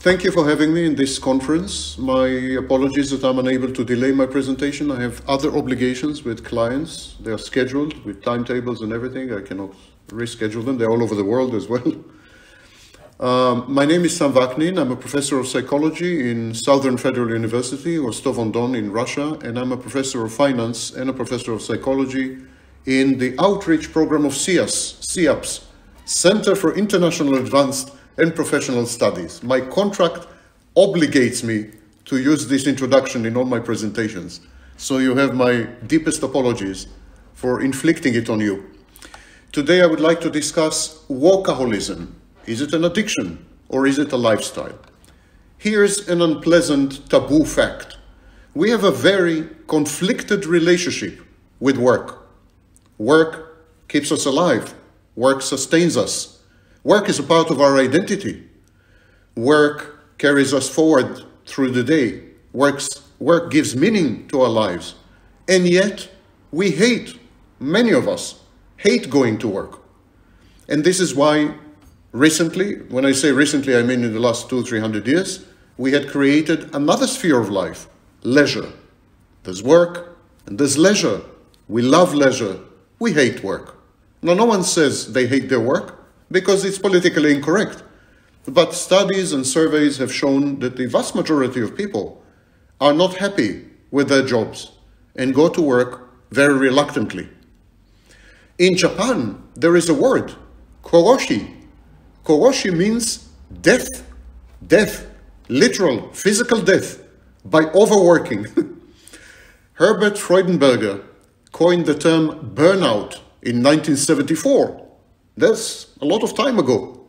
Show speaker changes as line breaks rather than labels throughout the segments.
thank you for having me in this conference. My apologies that I'm unable to delay my presentation. I have other obligations with clients. They are scheduled with timetables and everything. I cannot reschedule them. They're all over the world as well. Um, my name is Sam Vaknin. I'm a professor of psychology in Southern Federal University, Rostov-on-Don in Russia, and I'm a professor of finance and a professor of psychology in the outreach program of CIAS, CIAPS, Center for International Advanced and Professional Studies. My contract obligates me to use this introduction in all my presentations. So you have my deepest apologies for inflicting it on you. Today I would like to discuss workaholism, is it an addiction or is it a lifestyle? Here's an unpleasant taboo fact. We have a very conflicted relationship with work. Work keeps us alive. Work sustains us. Work is a part of our identity. Work carries us forward through the day. Works, work gives meaning to our lives. And yet, we hate, many of us, hate going to work. And this is why Recently, when I say recently, I mean in the last two, three hundred years, we had created another sphere of life, leisure. There's work and there's leisure. We love leisure. We hate work. Now, no one says they hate their work because it's politically incorrect. But studies and surveys have shown that the vast majority of people are not happy with their jobs and go to work very reluctantly. In Japan, there is a word, koroshi, Koroshi means death, death, literal, physical death by overworking. Herbert Freudenberger coined the term burnout in 1974. That's a lot of time ago.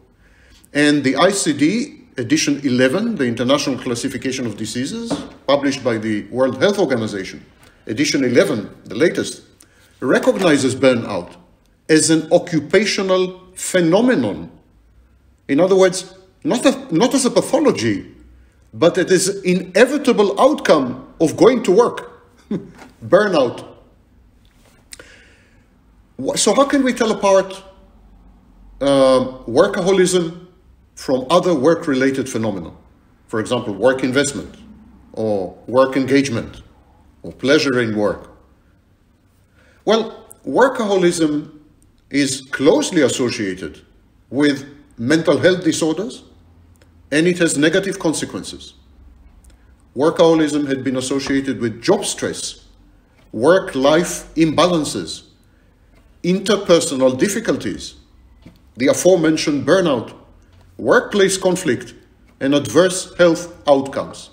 And the ICD, edition 11, the International Classification of Diseases, published by the World Health Organization, edition 11, the latest, recognizes burnout as an occupational phenomenon in other words, not, a, not as a pathology, but it is inevitable outcome of going to work, burnout. So how can we tell apart uh, workaholism from other work-related phenomena? For example, work investment, or work engagement, or pleasure in work. Well, workaholism is closely associated with mental health disorders, and it has negative consequences. Workaholism had been associated with job stress, work-life imbalances, interpersonal difficulties, the aforementioned burnout, workplace conflict, and adverse health outcomes.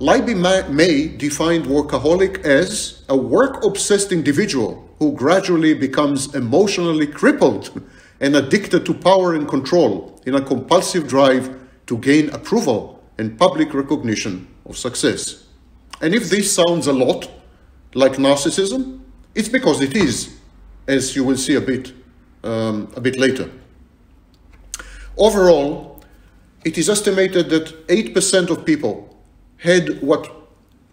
Libby May defined workaholic as a work-obsessed individual who gradually becomes emotionally crippled and addicted to power and control in a compulsive drive to gain approval and public recognition of success. And if this sounds a lot like narcissism, it's because it is, as you will see a bit, um, a bit later. Overall, it is estimated that 8% of people had what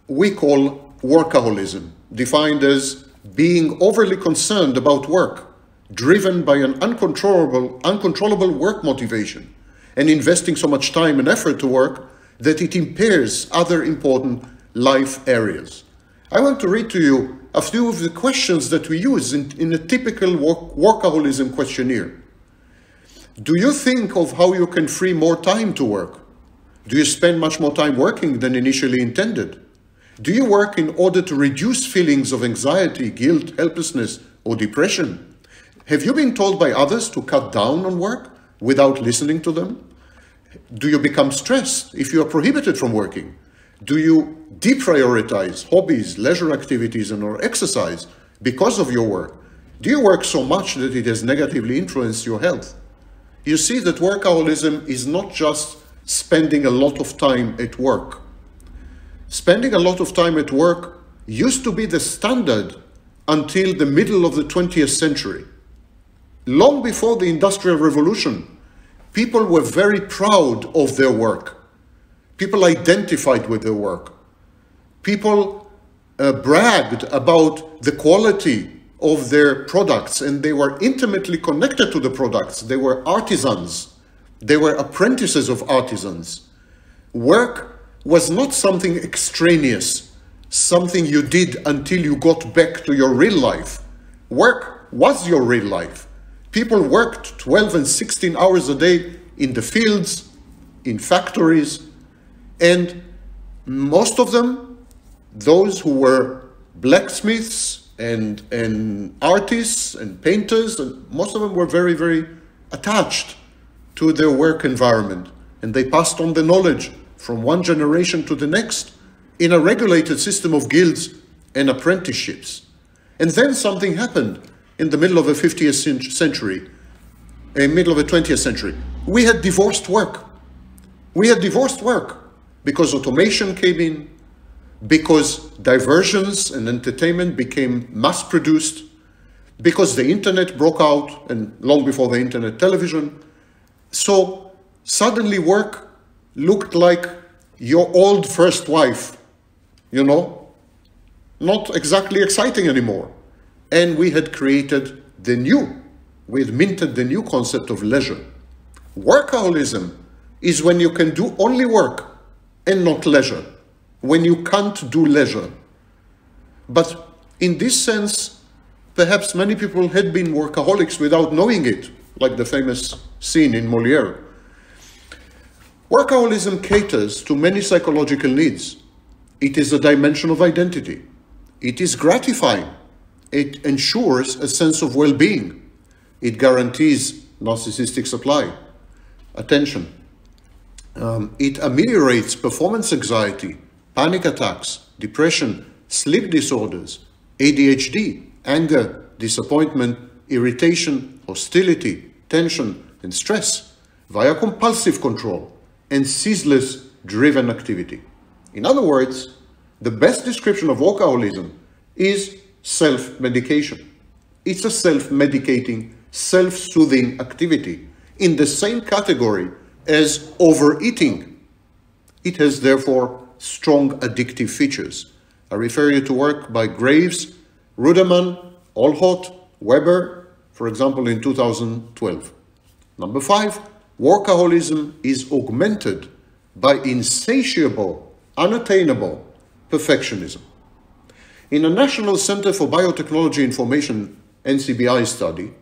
we call workaholism, defined as being overly concerned about work driven by an uncontrollable, uncontrollable work motivation and investing so much time and effort to work that it impairs other important life areas. I want to read to you a few of the questions that we use in, in a typical work, workaholism questionnaire. Do you think of how you can free more time to work? Do you spend much more time working than initially intended? Do you work in order to reduce feelings of anxiety, guilt, helplessness, or depression? Have you been told by others to cut down on work without listening to them? Do you become stressed if you are prohibited from working? Do you deprioritize hobbies, leisure activities, and or exercise because of your work? Do you work so much that it has negatively influenced your health? You see that workaholism is not just spending a lot of time at work. Spending a lot of time at work used to be the standard until the middle of the 20th century long before the Industrial Revolution, people were very proud of their work. People identified with their work. People uh, bragged about the quality of their products and they were intimately connected to the products. They were artisans. They were apprentices of artisans. Work was not something extraneous, something you did until you got back to your real life. Work was your real life. People worked 12 and 16 hours a day in the fields, in factories, and most of them, those who were blacksmiths and, and artists and painters, and most of them were very, very attached to their work environment. And they passed on the knowledge from one generation to the next in a regulated system of guilds and apprenticeships. And then something happened in the middle of the 50th century, in the middle of the 20th century. We had divorced work. We had divorced work because automation came in, because diversions and entertainment became mass produced, because the internet broke out, and long before the internet, television. So suddenly work looked like your old first wife, you know, not exactly exciting anymore. And we had created the new, we had minted the new concept of leisure. Workaholism is when you can do only work and not leisure, when you can't do leisure. But in this sense, perhaps many people had been workaholics without knowing it, like the famous scene in Moliere. Workaholism caters to many psychological needs. It is a dimension of identity. It is gratifying. It ensures a sense of well being. It guarantees narcissistic supply, attention. Um, it ameliorates performance anxiety, panic attacks, depression, sleep disorders, ADHD, anger, disappointment, irritation, hostility, tension, and stress via compulsive control and ceaseless driven activity. In other words, the best description of workaholism is self-medication. It's a self-medicating, self-soothing activity in the same category as overeating. It has therefore strong addictive features. I refer you to work by Graves, Ruderman, Ohlott, Weber, for example, in 2012. Number five, workaholism is augmented by insatiable, unattainable perfectionism. In a National Center for Biotechnology Information NCBI study,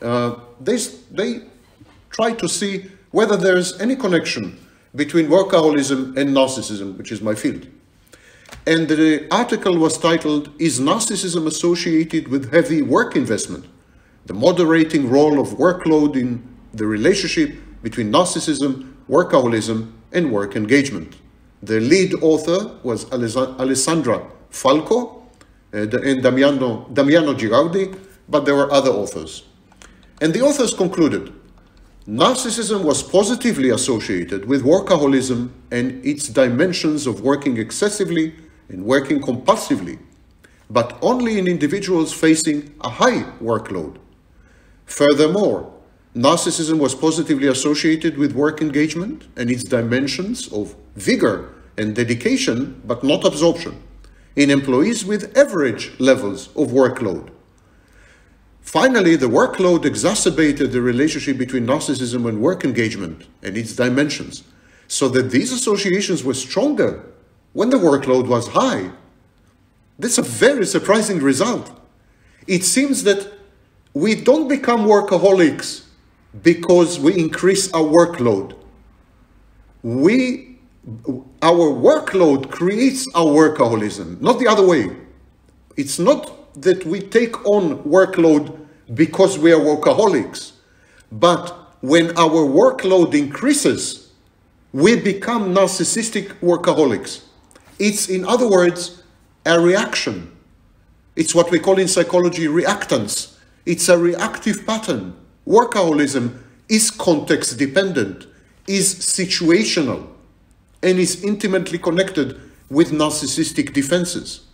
uh, they, they tried to see whether there is any connection between workaholism and narcissism, which is my field. And the article was titled, Is Narcissism Associated with Heavy Work Investment? The moderating role of workload in the relationship between narcissism, workaholism, and work engagement. The lead author was Alessandra Falco uh, and Damiano, Damiano but there were other authors. And the authors concluded narcissism was positively associated with workaholism and its dimensions of working excessively and working compulsively, but only in individuals facing a high workload. Furthermore, Narcissism was positively associated with work engagement and its dimensions of vigor and dedication, but not absorption, in employees with average levels of workload. Finally, the workload exacerbated the relationship between narcissism and work engagement and its dimensions, so that these associations were stronger when the workload was high. That's a very surprising result. It seems that we don't become workaholics because we increase our workload. We, our workload creates our workaholism, not the other way. It's not that we take on workload because we are workaholics, but when our workload increases, we become narcissistic workaholics. It's, in other words, a reaction. It's what we call in psychology reactance. It's a reactive pattern. Workaholism is context dependent, is situational, and is intimately connected with narcissistic defenses.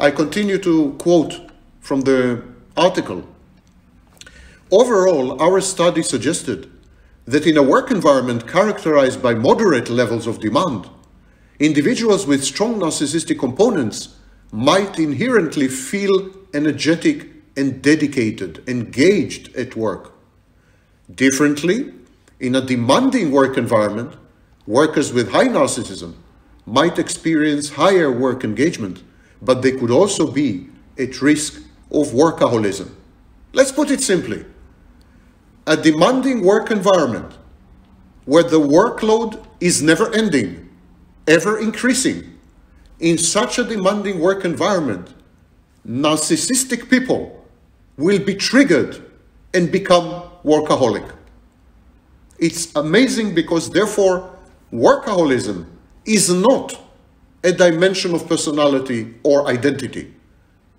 I continue to quote from the article. Overall, our study suggested that in a work environment characterized by moderate levels of demand, individuals with strong narcissistic components might inherently feel energetic and dedicated, engaged at work. Differently, In a demanding work environment, workers with high narcissism might experience higher work engagement, but they could also be at risk of workaholism. Let's put it simply. A demanding work environment where the workload is never ending, ever increasing. In such a demanding work environment, narcissistic people will be triggered and become workaholic. It's amazing because therefore workaholism is not a dimension of personality or identity.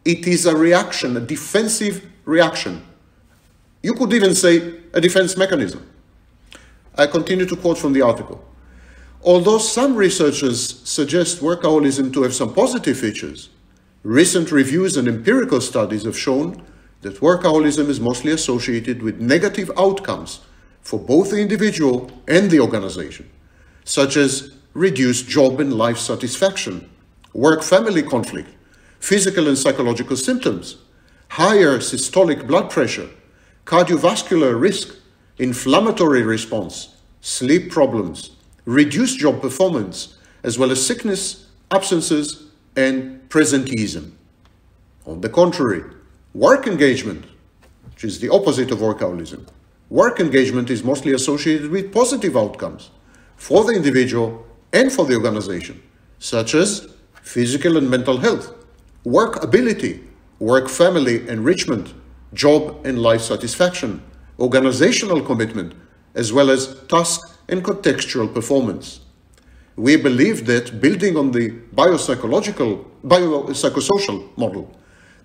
It is a reaction, a defensive reaction. You could even say a defense mechanism. I continue to quote from the article. Although some researchers suggest workaholism to have some positive features, recent reviews and empirical studies have shown that workaholism is mostly associated with negative outcomes for both the individual and the organization, such as reduced job and life satisfaction, work-family conflict, physical and psychological symptoms, higher systolic blood pressure, cardiovascular risk, inflammatory response, sleep problems, reduced job performance, as well as sickness, absences, and presenteeism. On the contrary, work engagement, which is the opposite of workaholism, work engagement is mostly associated with positive outcomes for the individual and for the organization, such as physical and mental health, work ability, work family enrichment, job and life satisfaction, organizational commitment, as well as task and contextual performance. We believe that building on the biopsychological, biopsychosocial model,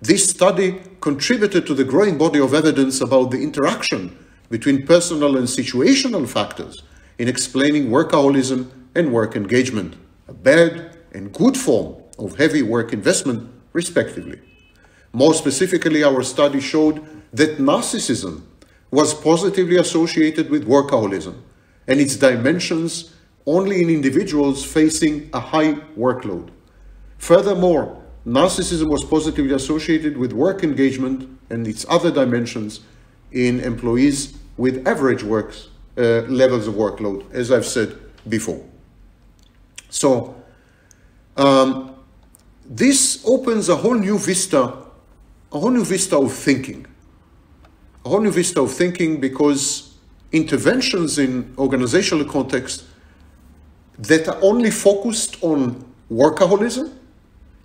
this study contributed to the growing body of evidence about the interaction between personal and situational factors in explaining workaholism and work engagement, a bad and good form of heavy work investment, respectively. More specifically, our study showed that narcissism was positively associated with workaholism and its dimensions only in individuals facing a high workload. Furthermore, narcissism was positively associated with work engagement and its other dimensions in employees with average works, uh, levels of workload, as I've said before. So, um, this opens a whole new vista, a whole new vista of thinking a whole new vista of thinking because interventions in organizational context that are only focused on workaholism,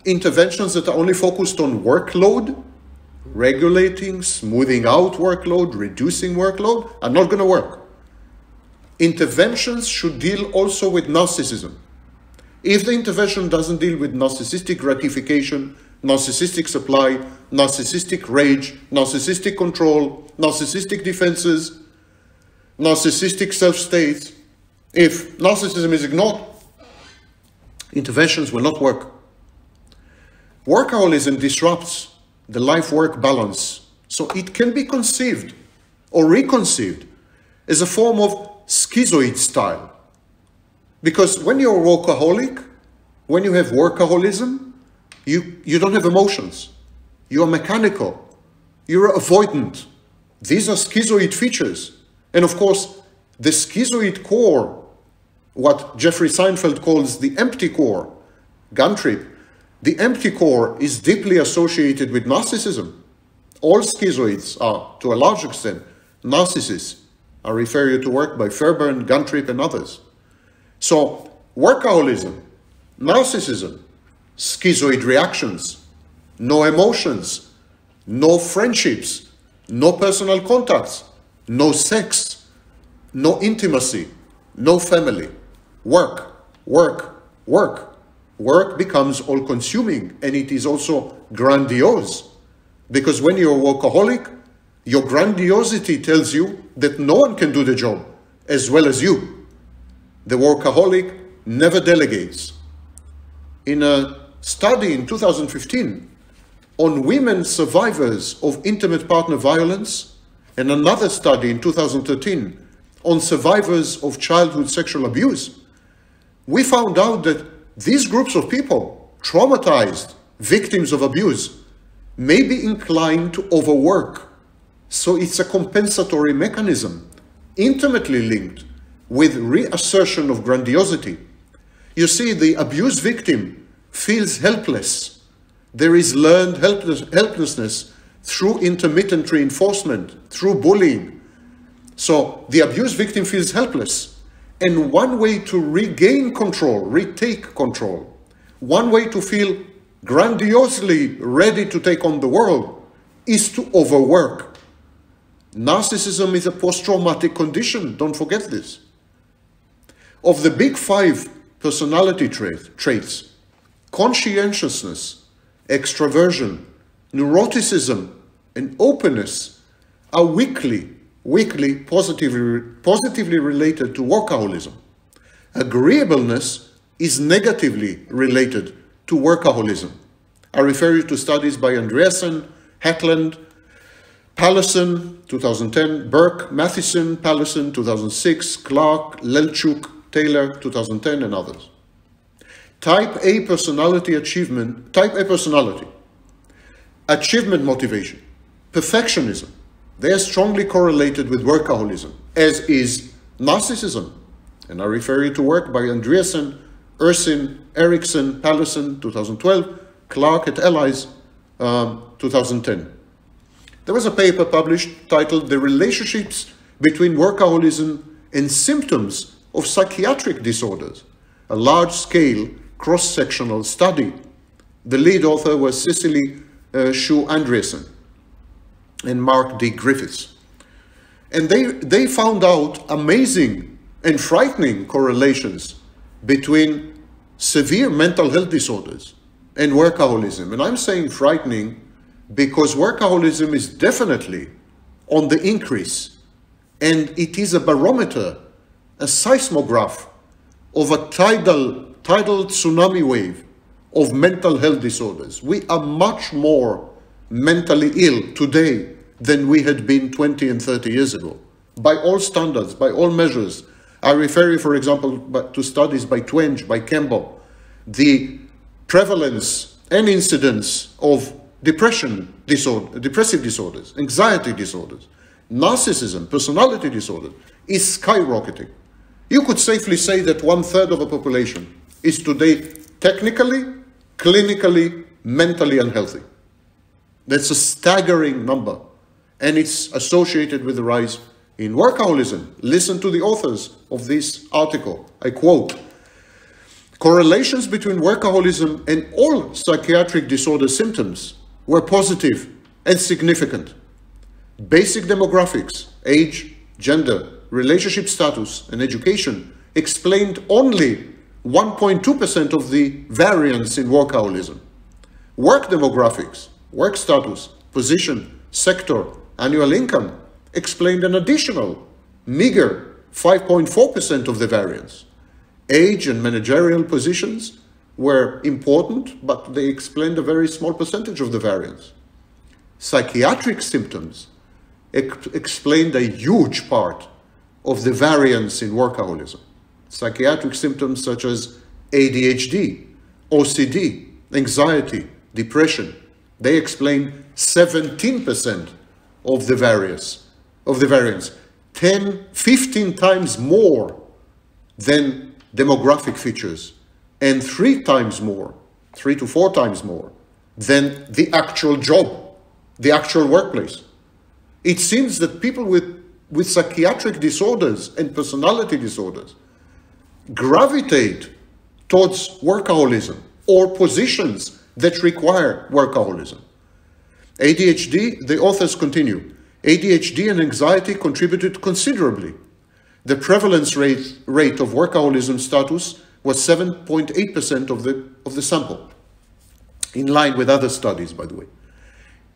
interventions that are only focused on workload, regulating, smoothing out workload, reducing workload, are not going to work. Interventions should deal also with narcissism. If the intervention doesn't deal with narcissistic gratification, narcissistic supply, narcissistic rage, narcissistic control, narcissistic defenses, narcissistic self-states. If narcissism is ignored, interventions will not work. Workaholism disrupts the life-work balance, so it can be conceived or reconceived as a form of schizoid style. Because when you're a workaholic, when you have workaholism, you, you don't have emotions. You are mechanical. You're avoidant. These are schizoid features. And of course, the schizoid core, what Jeffrey Seinfeld calls the empty core, Guntrip, the empty core is deeply associated with narcissism. All schizoids are, to a large extent, narcissists. I refer you to work by Fairbairn, Guntrip, and others. So, workaholism, narcissism, schizoid reactions, no emotions, no friendships, no personal contacts, no sex, no intimacy, no family. Work, work, work. Work becomes all consuming and it is also grandiose. Because when you're a workaholic, your grandiosity tells you that no one can do the job as well as you. The workaholic never delegates. In a study in 2015 on women survivors of intimate partner violence and another study in 2013 on survivors of childhood sexual abuse, we found out that these groups of people, traumatized victims of abuse, may be inclined to overwork. So it's a compensatory mechanism. intimately linked with reassertion of grandiosity. You see, the abuse victim feels helpless. There is learned helpless, helplessness through intermittent reinforcement, through bullying. So the abuse victim feels helpless. And one way to regain control, retake control, one way to feel grandiosely ready to take on the world is to overwork. Narcissism is a post traumatic condition, don't forget this. Of the big five personality trait, traits, conscientiousness, extroversion, neuroticism, and openness are weakly, weakly positively, positively related to workaholism. Agreeableness is negatively related to workaholism. I refer you to studies by Andreassen, Hetland, Pallesen, 2010, Burke, Matthiesen, Pallesen, 2006, Clark, Lelchook, Taylor, 2010, and others. Type A personality achievement, type A personality, achievement motivation, perfectionism, they are strongly correlated with workaholism, as is narcissism. And I refer you to work by Andreassen, Ursin, Eriksen, Pallesen, 2012, Clark et Allies, um, 2010. There was a paper published titled The Relationships Between Workaholism and Symptoms of Psychiatric Disorders, a large scale cross sectional study. The lead author was Cecilie uh, Schou Andreassen and Mark D. Griffiths. And they, they found out amazing and frightening correlations between severe mental health disorders and workaholism. And I'm saying frightening because workaholism is definitely on the increase and it is a barometer, a seismograph of a tidal, tidal tsunami wave of mental health disorders. We are much more mentally ill today than we had been 20 and 30 years ago. By all standards, by all measures. I refer you, for example, to studies by Twenge, by Campbell. The prevalence and incidence of depression disorder, depressive disorders, anxiety disorders, narcissism, personality disorder is skyrocketing. You could safely say that one third of the population is today technically, clinically, mentally unhealthy. That's a staggering number. And it's associated with the rise in workaholism. Listen to the authors of this article. I quote Correlations between workaholism and all psychiatric disorder symptoms were positive and significant. Basic demographics, age, gender, relationship status, and education explained only 1.2% of the variance in workaholism. Work demographics, work status, position, sector, annual income explained an additional meager 5.4% of the variance. Age and managerial positions were important, but they explained a very small percentage of the variance. Psychiatric symptoms ex- explained a huge part of the variance in workaholism. Psychiatric symptoms such as ADHD, OCD, anxiety, depression, they explain 17% of the variance, of the variance, 10, 15 times more than demographic features, and three times more, three to four times more than the actual job, the actual workplace. It seems that people with, with psychiatric disorders and personality disorders gravitate towards workaholism or positions that require workaholism. ADHD, the authors continue, ADHD and anxiety contributed considerably. The prevalence rate, rate of workaholism status was 7.8% of the, of the sample, in line with other studies, by the way.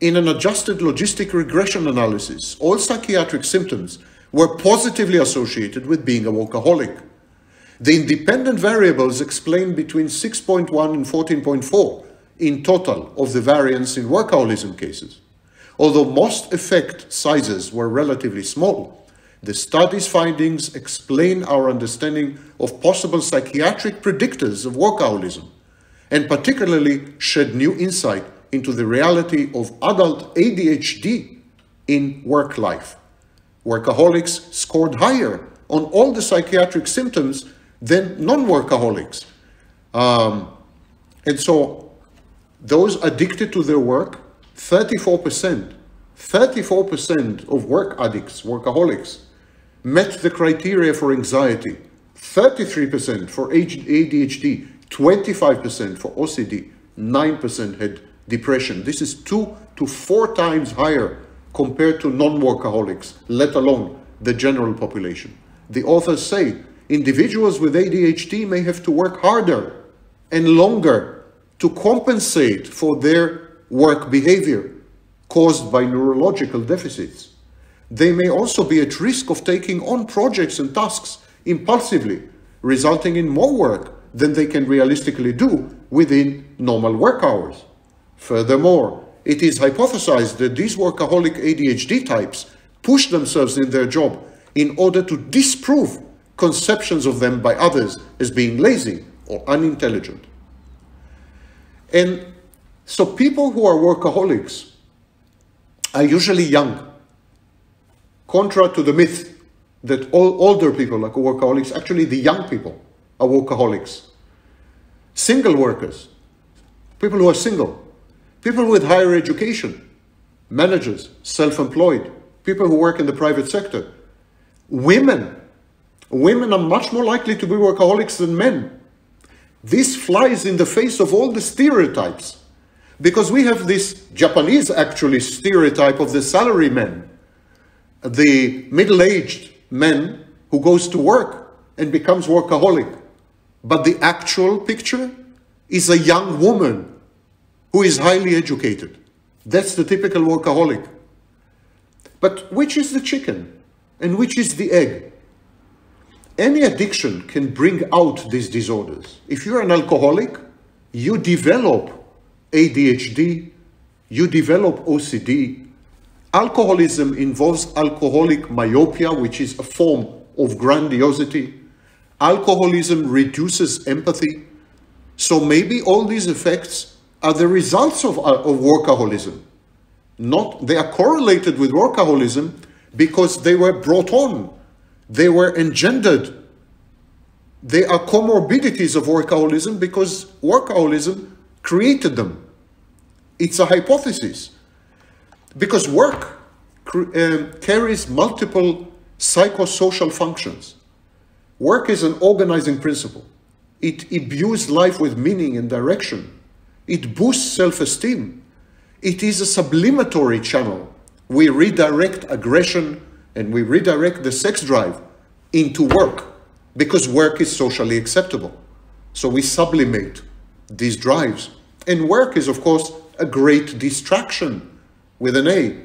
In an adjusted logistic regression analysis, all psychiatric symptoms were positively associated with being a workaholic. The independent variables explain between 6.1 and 14.4 in total of the variance in workaholism cases. Although most effect sizes were relatively small, the study's findings explain our understanding of possible psychiatric predictors of workaholism, and particularly shed new insight into the reality of adult ADHD in work life. Workaholics scored higher on all the psychiatric symptoms than non-workaholics. Um, and so those addicted to their work, 34%, 34% of work addicts, workaholics, met the criteria for anxiety, 33% for ADHD, 25% for OCD, 9% had depression. This is two to four times higher compared to non-workaholics, let alone the general population. The authors say individuals with ADHD may have to work harder and longer to compensate for their work behavior caused by neurological deficits. They may also be at risk of taking on projects and tasks impulsively, resulting in more work than they can realistically do within normal work hours. Furthermore, it is hypothesized that these workaholic ADHD types push themselves in their job in order to disprove conceptions of them by others as being lazy or unintelligent. And so people who are workaholics are usually young, contra to the myth that all older people are workaholics, actually the young people are workaholics. Single workers, people who are single, people with higher education, managers, self-employed, people who work in the private sector, women. Women are much more likely to be workaholics than men. This flies in the face of all the stereotypes because we have this Japanese actually stereotype of the salary man, the middle-aged man who goes to work and becomes workaholic. But the actual picture is a young woman who is highly educated. That's the typical workaholic. But which is the chicken and which is the egg? Any addiction can bring out these disorders. If you're an alcoholic, you develop ADHD, you develop OCD. Alcoholism involves alcoholic myopia, which is a form of grandiosity. Alcoholism reduces empathy. So maybe all these effects are the results of, uh, of workaholism. Not, they are correlated with workaholism because they were brought on they were engendered. They are comorbidities of workaholism because workaholism created them. It's a hypothesis. Because work uh, carries multiple psychosocial functions. Work is an organizing principle. It imbues life with meaning and direction. It boosts self-esteem. It is a sublimatory channel. We redirect aggression, and we redirect the sex drive into work because work is socially acceptable. So we sublimate these drives. And work is, of course, a great distraction with an A,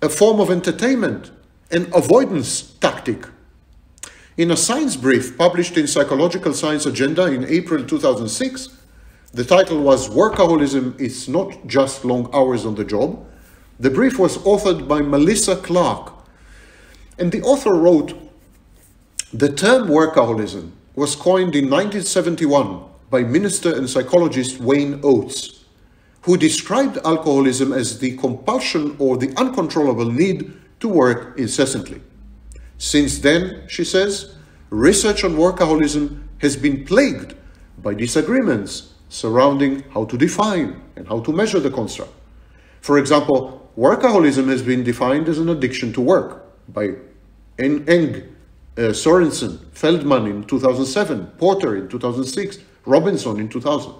a form of entertainment, an avoidance tactic. In a science brief published in Psychological Science Agenda in April 2006, the title was Workaholism is not just long hours on the job. The brief was authored by Malissa Clark, and the author wrote, the term workaholism was coined in 1971 by minister and psychologist Wayne Oates, who described alcoholism as the compulsion or the uncontrollable need to work incessantly. Since then, she says, research on workaholism has been plagued by disagreements surrounding how to define and how to measure the construct. For example, workaholism has been defined as an addiction to work by Ng, uh, Sorensen, Feldman in 2007, Porter in 2006, Robinson in 2000.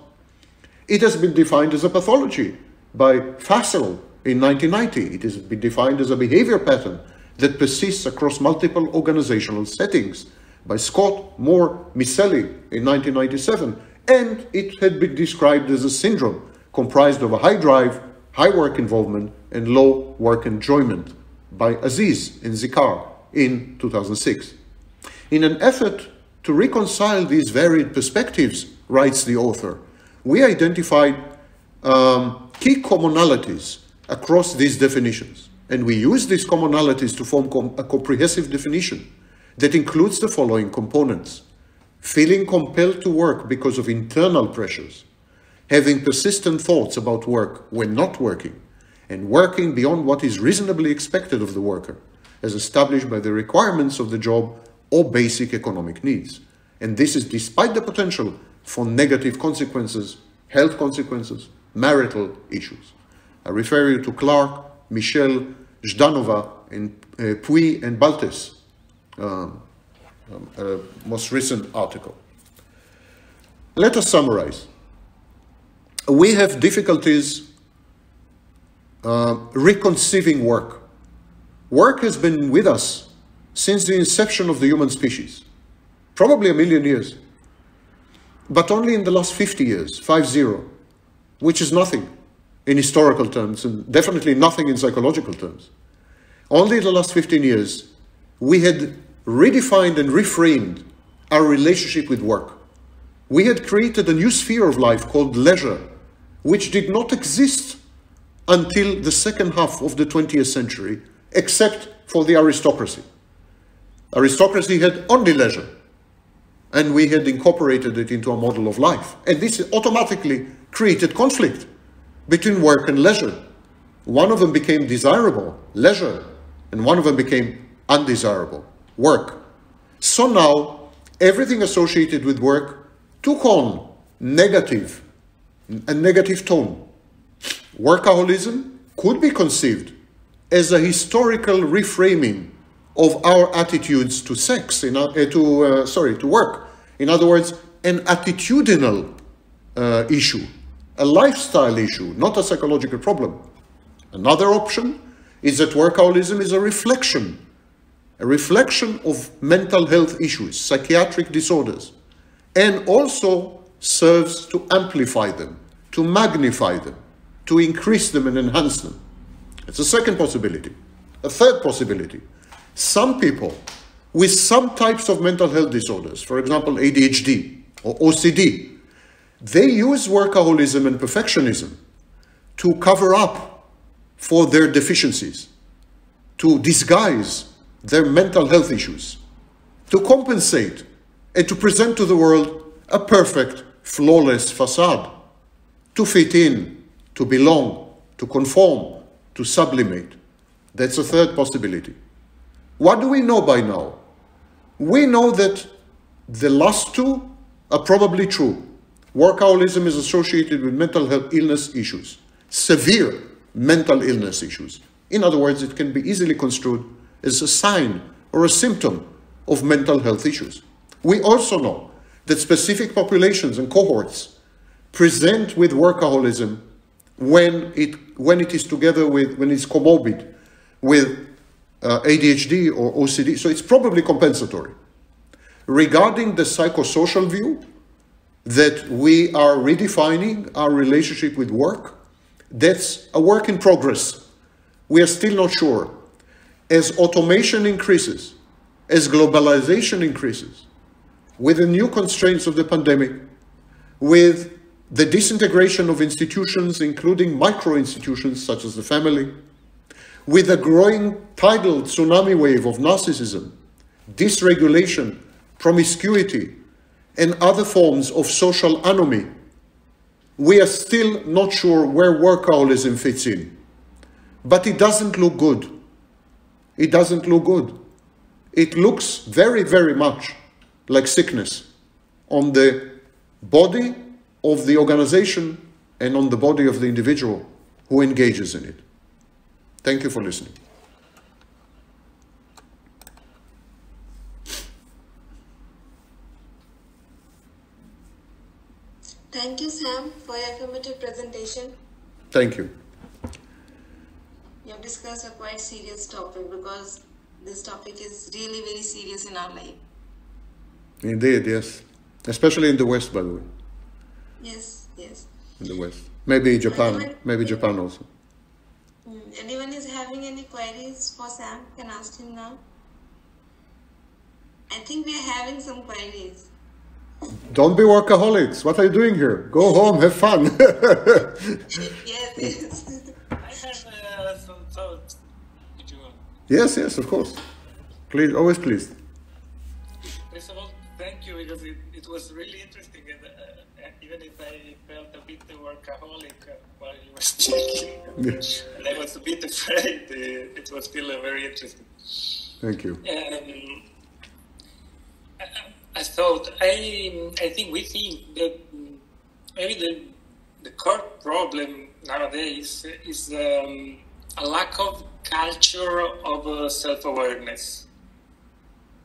It has been defined as a pathology by Fassel in 1990. It has been defined as a behavior pattern that persists across multiple organizational settings by Scott Moore Miceli in 1997. And it had been described as a syndrome comprised of a high drive, high work involvement, and low work enjoyment by Aziz and Zickar in 2006. In an effort to reconcile these varied perspectives, writes the author, we identified um, key commonalities across these definitions. And we use these commonalities to form com a comprehensive definition that includes the following components. Feeling compelled to work because of internal pressures, having persistent thoughts about work when not working, and working beyond what is reasonably expected of the worker, as established by the requirements of the job or basic economic needs. And this is despite the potential for negative consequences, health consequences, marital issues. I refer you to Clark, Michel, Zhdanova, and uh, Pui and Baltes, um, um, uh, most recent article. Let us summarize. We have difficulties uh, reconceiving work. Work has been with us since the inception of the human species, probably a million years, but only in the last 50 years, 5-0, which is nothing in historical terms and definitely nothing in psychological terms. Only in the last 15 years, we had redefined and reframed our relationship with work. We had created a new sphere of life called leisure, which did not exist until the second half of the 20th century, except for the aristocracy. Aristocracy had only leisure, and we had incorporated it into a model of life. And this automatically created conflict between work and leisure. One of them became desirable, leisure, and one of them became undesirable, work. So now, everything associated with work took on negative, a negative tone. Workaholism could be conceived as a historical reframing of our attitudes to sex, in, uh, to, uh, sorry, to work. In other words, an attitudinal uh, issue, a lifestyle issue, not a psychological problem. Another option is that workaholism is a reflection, a reflection of mental health issues, psychiatric disorders, and also serves to amplify them, to magnify them, to increase them and enhance them. It's a second possibility. A third possibility. Some people with some types of mental health disorders, for example, ADHD or OCD, they use workaholism and perfectionism to cover up for their deficiencies, to disguise their mental health issues, to compensate, and to present to the world a perfect, flawless facade, to fit in, to belong, to conform, to sublimate. That's a third possibility. What do we know by now? We know that the last two are probably true. Workaholism is associated with mental health illness issues, severe mental illness issues. In other words, it can be easily construed as a sign or a symptom of mental health issues. We also know that specific populations and cohorts present with workaholism when it, when it is together with, when it's comorbid with uh, ADHD or OCD. So it's probably compensatory. Regarding the psychosocial view, that we are redefining our relationship with work, that's a work in progress. We are still not sure. As automation increases, as globalization increases, with the new constraints of the pandemic, with the disintegration of institutions, including micro institutions such as the family, with a growing tidal tsunami wave of narcissism, dysregulation, promiscuity, and other forms of social anomie, we are still not sure where workaholism fits in. But it doesn't look good. It doesn't look good. It looks very, very much like sickness on the body of the organization and on the body of the individual who engages in it. Thank you for listening.
Thank you, Sam, for your affirmative presentation.
Thank you.
You have discussed a quite serious topic because this topic is really very serious in our life.
Indeed, yes. Especially in the West, by the way.
Yes, yes.
In the West. Maybe Japan. Maybe Japan also.
Mm, Anyone is having any queries for Sam? Can ask him now. I think we are having some queries.
Don't be workaholics. What are you doing here? Go home, have fun.
Yes, yes.
I have uh, some thoughts. If you want.
Yes, yes, of course. Please, always pleased.
First of all, thank you because it, it was really interesting, and uh, even if I felt a bit workaholic uh, while you were speaking,
Yes.
and I was a bit afraid, uh, it was still uh, very interesting.
Thank you.
Um, I, I thought I I think we think that maybe the the core problem nowadays is um, a lack of culture of uh, self awareness.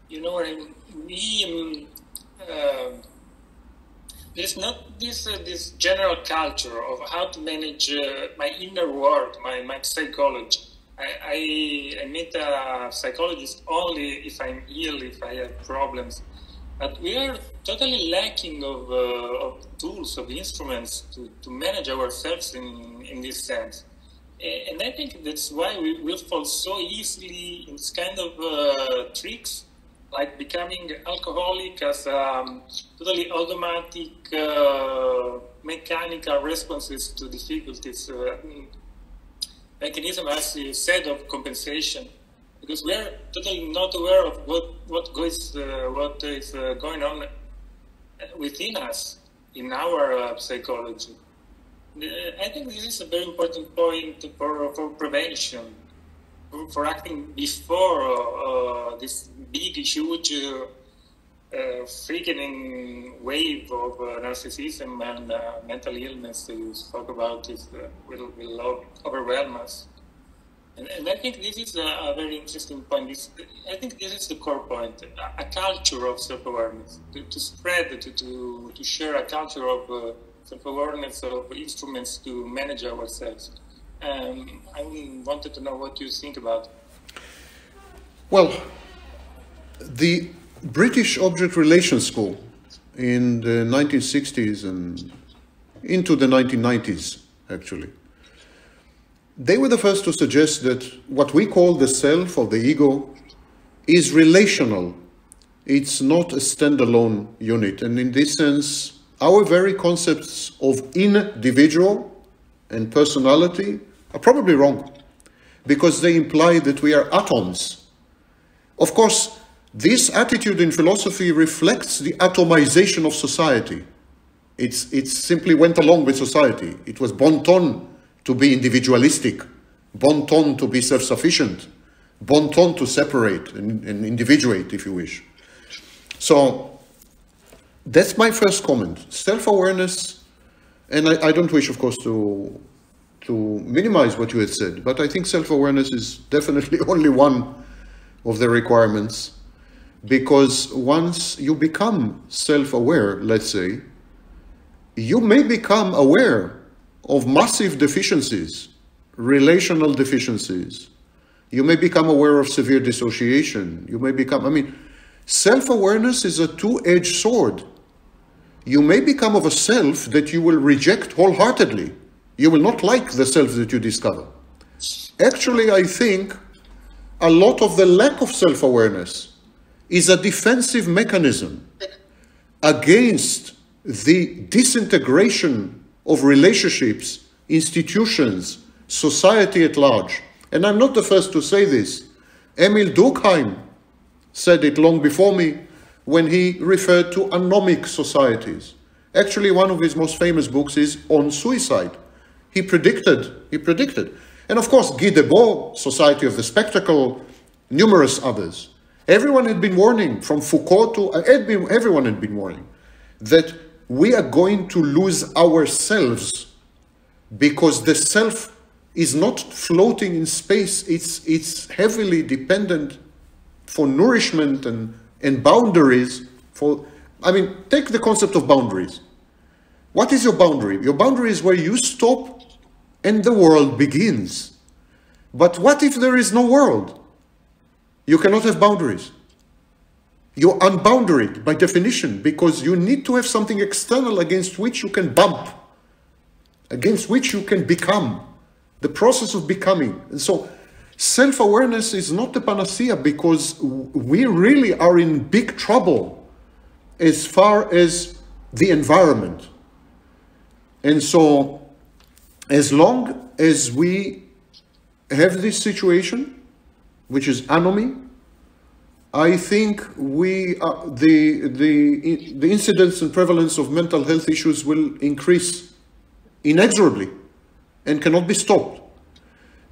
You know, we um, uh, there's not this uh, this general culture of how to manage uh, my inner world, my my psychology. I, I, I meet a psychologist only if I'm ill, if I have problems. But we are totally lacking of, uh, of tools, of instruments to, to manage ourselves in, in this sense. And I think that's why we will fall so easily in this kind of uh, tricks like becoming alcoholic as um, totally automatic uh, mechanical responses to difficulties uh, mechanism as you said of compensation. Because we are totally not aware of what what goes uh, what is uh, going on within us in our uh, psychology. uh, I think this is a very important point for, for prevention for acting before uh, this big, huge, uh, uh, freaking wave of uh, narcissism and uh, mental illness you spoke about is, uh, will, will overwhelm us. And, and, I think this is a, a very interesting point. I think this is the core point, a, a culture of self-awareness, to, to, spread, to, to, to share a culture of self-awareness, of instruments to manage ourselves. Um, I wanted to know what you think about.
Well, the British Object Relations School in the 1960s and into the 1990s, actually, they were the first to suggest that what we call the self or the ego is relational. It's not a standalone unit. And in this sense, our very concepts of individual and personality are probably wrong because they imply that we are atoms. Of course, this attitude in philosophy reflects the atomization of society. It's, it simply went along with society. It was bon ton to be individualistic, bon ton to be self-sufficient, bon ton to separate and, and individuate, if you wish. So that's my first comment. Self-awareness, and I, I, don't wish, of course, to to minimize what you had said, but I think self-awareness is definitely only one of the requirements because once you become self-aware, let's say, you may become aware of massive deficiencies, relational deficiencies. You may become aware of severe dissociation. You may become, I mean, self-awareness is a two-edged sword. You may become of a self that you will reject wholeheartedly you will not like the self that you discover. Actually, I think a lot of the lack of self awareness is a defensive mechanism against the disintegration of relationships, institutions, society at large. And I'm not the first to say this. Emil Durkheim said it long before me when he referred to anomic societies. Actually, one of his most famous books is On Suicide. He predicted, he predicted. And of course, Guy Debord, Society of the Spectacle, numerous others. Everyone had been warning, from Foucault to, uh, everyone had been warning, that we are going to lose ourselves because the self is not floating in space, it's, it's heavily dependent for nourishment and, and boundaries. For, I mean, take the concept of boundaries. What is your boundary? Your boundary is where you stop and the world begins. But what if there is no world? You cannot have boundaries. You're unbounded by definition because you need to have something external against which you can bump, against which you can become, the process of becoming. And so self awareness is not the panacea because we really are in big trouble as far as the environment. And so as long as we have this situation, which is anomy, I think we uh, the the the incidence and prevalence of mental health issues will increase inexorably and cannot be stopped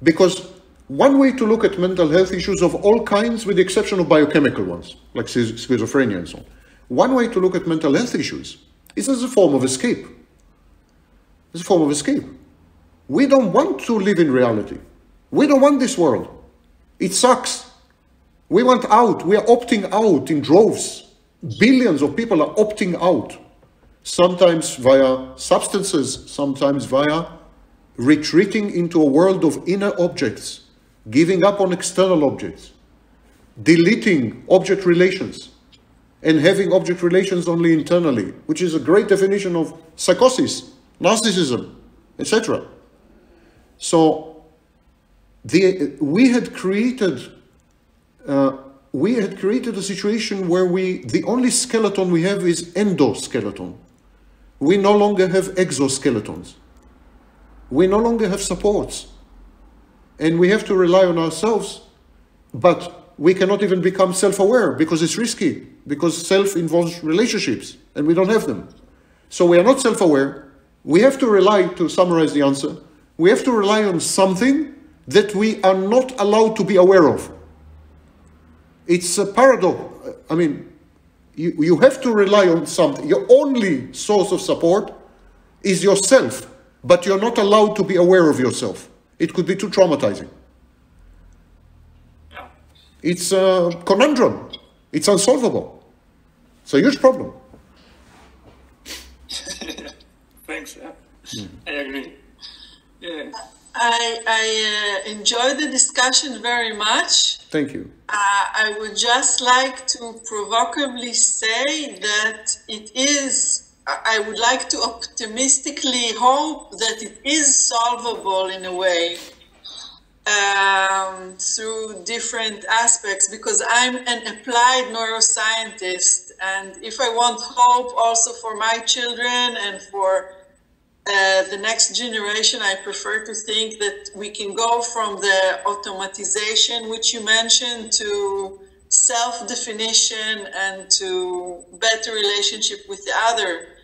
because one way to look at mental health issues of all kinds, with the exception of biochemical ones, like schizophrenia and so on. One way to look at mental health issues is as a form of escape. As a form of escape. We don't want to live in reality. We don't want this world. It sucks. We want out. We are opting out in droves. Billions of people are opting out, sometimes via substances, sometimes via retreating into a world of inner objects, giving up on external objects, deleting object relations, and having object relations only internally, which is a great definition of psychosis, narcissism, etc. So the, we had created uh, we had created a situation where we the only skeleton we have is endoskeleton. We no longer have exoskeletons. We no longer have supports. And we have to rely on ourselves, but we cannot even become self-aware because it's risky, because self involves relationships, and we don't have them. So we are not self-aware. We have to rely, to summarize the answer, we have to rely on something that we are not allowed to be aware of. It's a paradox. I mean, you, you have to rely on something. Your only source of support is yourself, but you're not allowed to be aware of yourself. It could be too traumatizing. It's a conundrum. It's unsolvable. It's a huge problem.
Thanks. Yeah. Mm. I agree. Yeah.
I, I uh, enjoy the discussion very much.
Thank you.
Uh, I would just like to provocatively say that it is, I would like to optimistically hope that it is solvable in a way um, through different aspects because I'm an applied neuroscientist. And if I want hope also for my children and for uh, the next generation, I prefer to think that we can go from the automatization, which you mentioned, to self-definition and to better relationship with the other.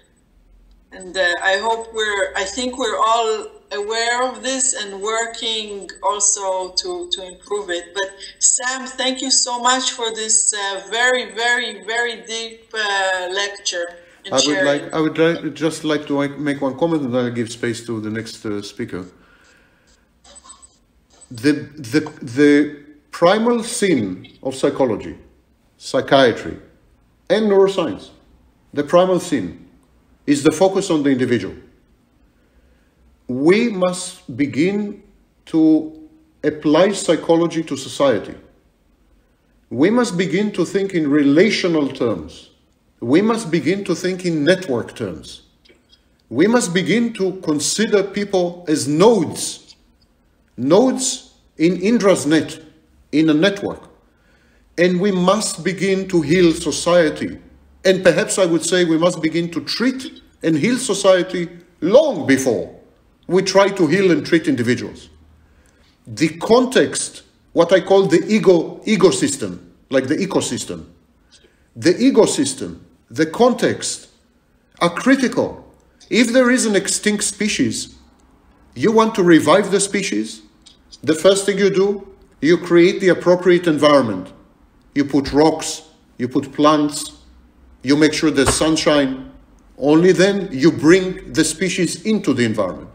And uh, I hope we're, I think we're all aware of this and working also to, to improve it. But Sam, thank you so much for this uh, very, very, very deep uh, lecture.
I would like, I would like, just like to make one comment and then I'll give space to the next uh, speaker. The, the, the primal sin of psychology, psychiatry, and neuroscience, the primal sin is the focus on the individual. We must begin to apply psychology to society. We must begin to think in relational terms we must begin to think in network terms. We must begin to consider people as nodes, nodes in Indra's net, in a network. And we must begin to heal society. And perhaps I would say we must begin to treat and heal society long before we try to heal and treat individuals. The context, what I call the ego ecosystem, like the ecosystem, the ecosystem the context are critical. If there is an extinct species, you want to revive the species, the first thing you do, you create the appropriate environment. You put rocks, you put plants, you make sure there's sunshine. Only then you bring the species into the environment.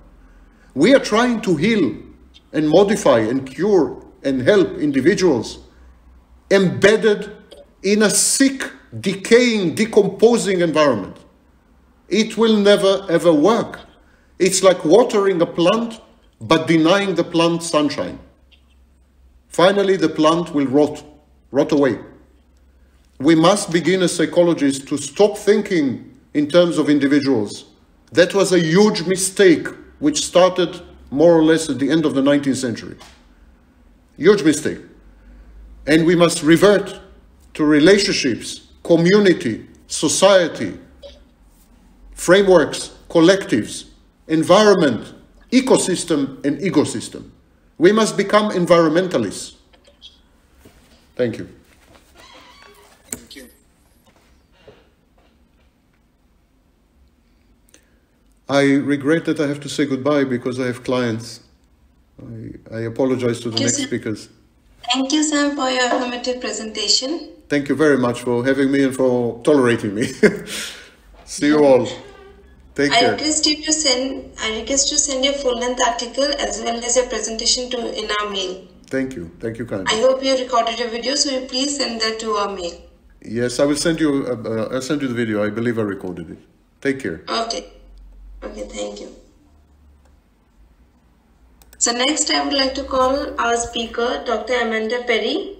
We are trying to heal and modify and cure and help individuals embedded in a sick decaying, decomposing environment. It will never ever work. It's like watering a plant but denying the plant sunshine. Finally, the plant will rot, rot away. We must begin as psychologists to stop thinking in terms of individuals. That was a huge mistake which started more or less at the end of the 19th century. Huge mistake. And we must revert to relationships community, society, frameworks, collectives, environment, ecosystem, and ecosystem. We must become environmentalists. Thank you.
Thank you.
I regret that I have to say goodbye because I have clients. I, I apologize to the
Yes,
next
sir.
speakers.
Thank you, Sam, for your informative presentation.
Thank you very much for having me and for tolerating me. See you all. Take care.
I
care.
request you to send. I request you to send your full-length article as well as your presentation to in our mail.
Thank you. Thank you kindly.
I hope you recorded your video, so you please send that to our mail.
Yes, I will send you. Uh, uh, I'll send you the video. I believe I recorded it. Take care.
Okay. Okay, thank you. So next I would like to call our speaker, Dr. Amanda Perry.